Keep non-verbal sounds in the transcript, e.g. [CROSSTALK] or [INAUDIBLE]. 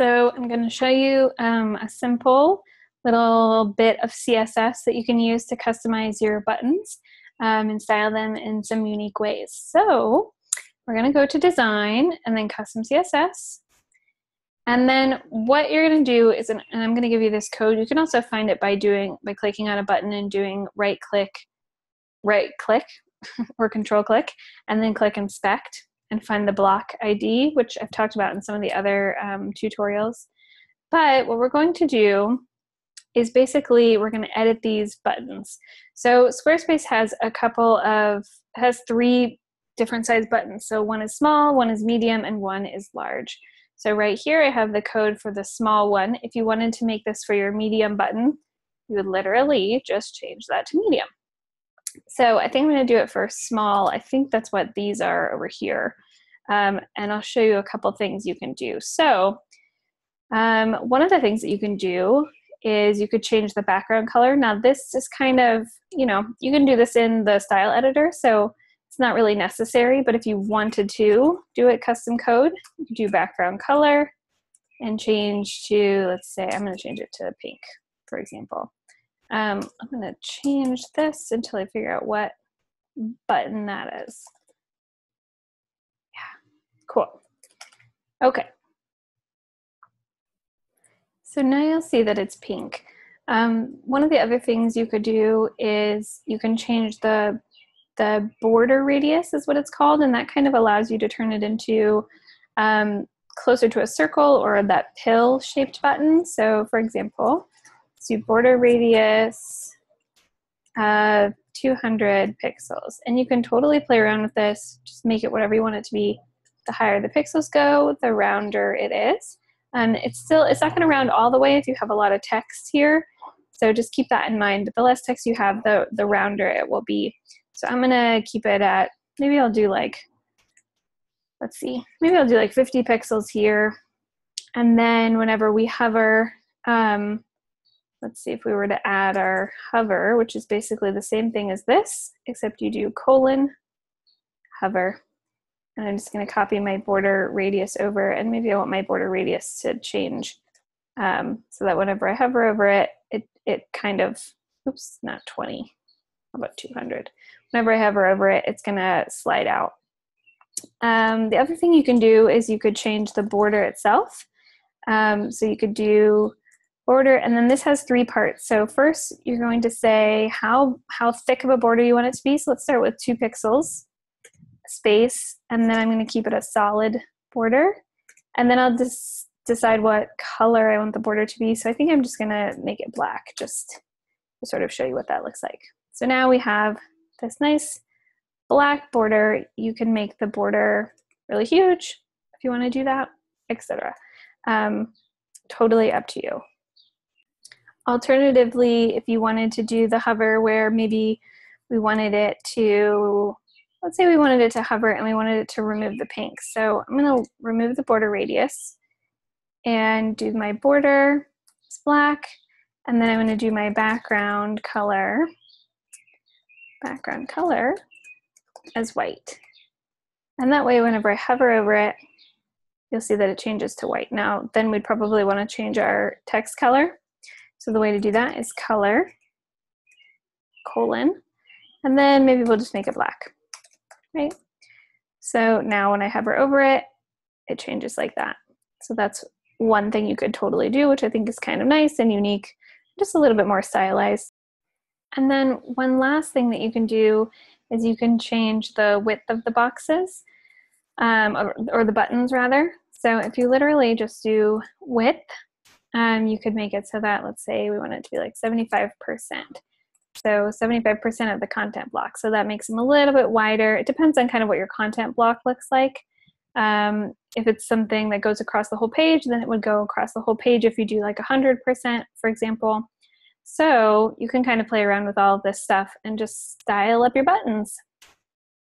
So I'm going to show you um, a simple little bit of CSS that you can use to customize your buttons um, and style them in some unique ways. So we're going to go to design and then custom CSS. And then what you're going to do is, and I'm going to give you this code. You can also find it by doing by clicking on a button and doing right click, right click, [LAUGHS] or control click, and then click inspect and find the block ID, which I've talked about in some of the other um, tutorials. But what we're going to do is basically we're going to edit these buttons. So Squarespace has a couple of, has three different size buttons. So one is small, one is medium, and one is large. So right here I have the code for the small one. If you wanted to make this for your medium button, you would literally just change that to medium. So I think I'm going to do it for small. I think that's what these are over here. Um, and I'll show you a couple things you can do. So um, one of the things that you can do is you could change the background color. Now this is kind of, you know, you can do this in the style editor, so it's not really necessary, but if you wanted to do it custom code, you do background color and change to, let's say, I'm gonna change it to pink, for example. Um, I'm gonna change this until I figure out what button that is. Cool. Okay, so now you'll see that it's pink. Um, one of the other things you could do is you can change the the border radius is what it's called, and that kind of allows you to turn it into um, closer to a circle or that pill shaped button. So for example, do border radius of 200 pixels. And you can totally play around with this, just make it whatever you want it to be. The higher the pixels go, the rounder it is. And it's still, it's not going to round all the way if you have a lot of text here. So just keep that in mind. The less text you have, the, the rounder it will be. So I'm going to keep it at, maybe I'll do like, let's see, maybe I'll do like 50 pixels here. And then whenever we hover, um, let's see if we were to add our hover, which is basically the same thing as this, except you do colon hover. And I'm just going to copy my border radius over, and maybe I want my border radius to change um, so that whenever I hover over it, it, it kind of, oops, not 20, how about 200? Whenever I hover over it, it's going to slide out. Um, the other thing you can do is you could change the border itself. Um, so you could do border, and then this has three parts. So first, you're going to say how how thick of a border you want it to be. So let's start with two pixels space and then I'm going to keep it a solid border and then I'll just decide what color I want the border to be. So I think I'm just going to make it black just to sort of show you what that looks like. So now we have this nice black border. You can make the border really huge if you want to do that, etc. Um, totally up to you. Alternatively, if you wanted to do the hover where maybe we wanted it to let's say we wanted it to hover and we wanted it to remove the pink. So I'm going to remove the border radius and do my border, it's black, and then I'm to do my background color, background color as white. And that way whenever I hover over it, you'll see that it changes to white. Now, then we'd probably want to change our text color. So the way to do that is color, colon, and then maybe we'll just make it black right? So now when I hover over it, it changes like that. So that's one thing you could totally do, which I think is kind of nice and unique, just a little bit more stylized. And then one last thing that you can do is you can change the width of the boxes, um, or, or, the buttons rather. So if you literally just do width, um, you could make it so that, let's say we want it to be like 75%. So 75% of the content block. So that makes them a little bit wider. It depends on kind of what your content block looks like. Um, if it's something that goes across the whole page, then it would go across the whole page if you do like 100%, for example. So you can kind of play around with all of this stuff and just style up your buttons.